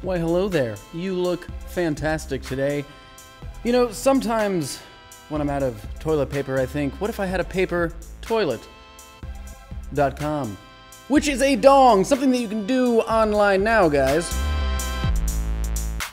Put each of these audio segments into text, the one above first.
Why, hello there. You look fantastic today. You know, sometimes when I'm out of toilet paper, I think, what if I had a paper toilet.com? Which is a dong, something that you can do online now, guys.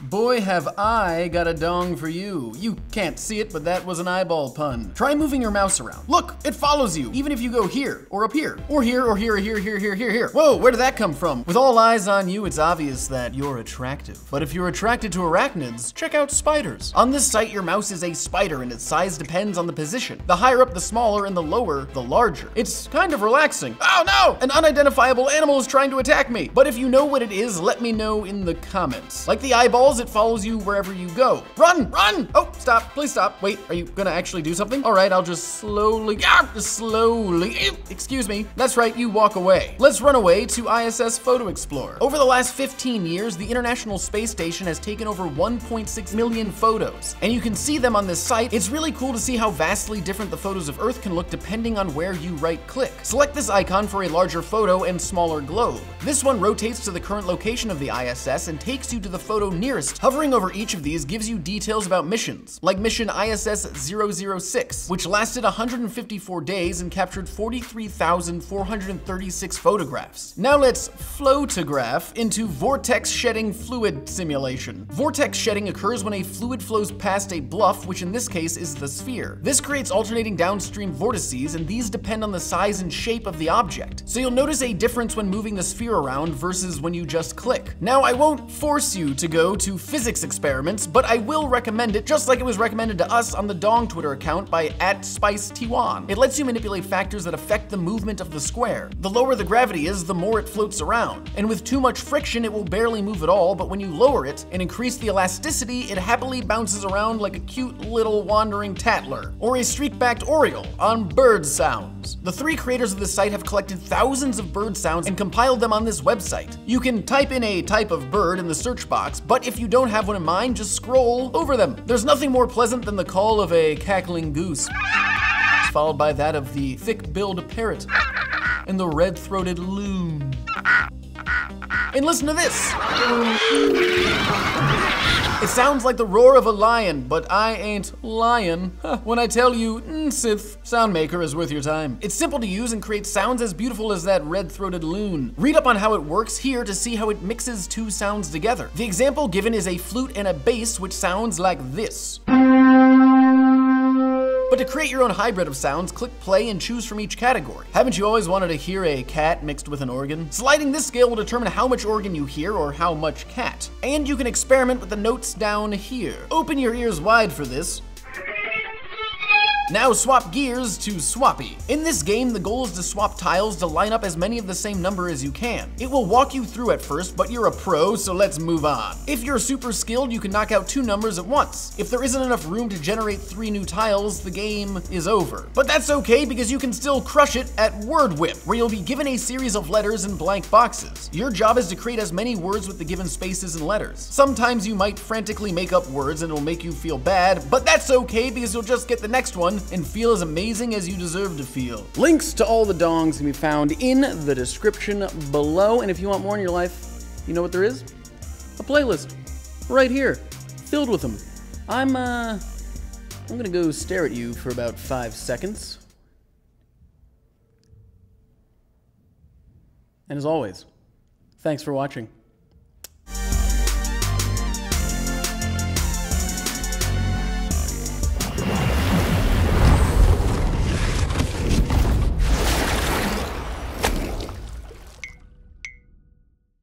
Boy, have I got a dong for you. You can't see it, but that was an eyeball pun. Try moving your mouse around. Look, it follows you, even if you go here, or up here, or here, or here, or here, here, here, here, here. Whoa, where did that come from? With all eyes on you, it's obvious that you're attractive. But if you're attracted to arachnids, check out spiders. On this site, your mouse is a spider, and its size depends on the position. The higher up, the smaller, and the lower, the larger. It's kind of relaxing. Oh no! An unidentifiable animal is trying to attack me. But if you know what it is, let me know in the comments. Like the eyeballs, it follows you wherever you go. Run, run! Oh, stop, please stop. Wait, are you gonna actually do something? All right, I'll just slowly, ah, slowly, excuse me. That's right, you walk away. Let's run away to ISS Photo Explorer. Over the last 15 years, the International Space Station has taken over 1.6 million photos, and you can see them on this site. It's really cool to see how vastly different the photos of Earth can look depending on where you right click. Select this icon for a larger photo and smaller globe. This one rotates to the current location of the ISS and takes you to the photo nearest Hovering over each of these gives you details about missions, like mission ISS 006, which lasted 154 days and captured 43,436 photographs. Now let's photograph into vortex shedding fluid simulation. Vortex shedding occurs when a fluid flows past a bluff, which in this case is the sphere. This creates alternating downstream vortices, and these depend on the size and shape of the object. So you'll notice a difference when moving the sphere around versus when you just click. Now I won't force you to go to physics experiments, but I will recommend it just like it was recommended to us on the Dong Twitter account by at SpiceT1. It lets you manipulate factors that affect the movement of the square. The lower the gravity is, the more it floats around. And with too much friction, it will barely move at all, but when you lower it and increase the elasticity, it happily bounces around like a cute little wandering tattler, or a streak-backed oriole on bird sounds. The three creators of this site have collected thousands of bird sounds and compiled them on this website. You can type in a type of bird in the search box, but if you don't have one in mind, just scroll over them. There's nothing more pleasant than the call of a cackling goose, followed by that of the thick-billed parrot and the red-throated loon. And listen to this. It sounds like the roar of a lion, but I ain't lying when I tell you Nsynth Soundmaker is worth your time. It's simple to use and creates sounds as beautiful as that red-throated loon. Read up on how it works here to see how it mixes two sounds together. The example given is a flute and a bass which sounds like this. But to create your own hybrid of sounds, click play and choose from each category. Haven't you always wanted to hear a cat mixed with an organ? Sliding this scale will determine how much organ you hear or how much cat. And you can experiment with the notes down here. Open your ears wide for this. Now swap gears to Swappy. In this game, the goal is to swap tiles to line up as many of the same number as you can. It will walk you through at first, but you're a pro, so let's move on. If you're super skilled, you can knock out two numbers at once. If there isn't enough room to generate three new tiles, the game is over. But that's okay because you can still crush it at Word Whip, where you'll be given a series of letters and blank boxes. Your job is to create as many words with the given spaces and letters. Sometimes you might frantically make up words and it'll make you feel bad, but that's okay because you'll just get the next one and feel as amazing as you deserve to feel. Links to all the dongs can be found in the description below, and if you want more in your life, you know what there is? A playlist. Right here. Filled with them. I'm, uh... I'm gonna go stare at you for about five seconds. And as always, thanks for watching.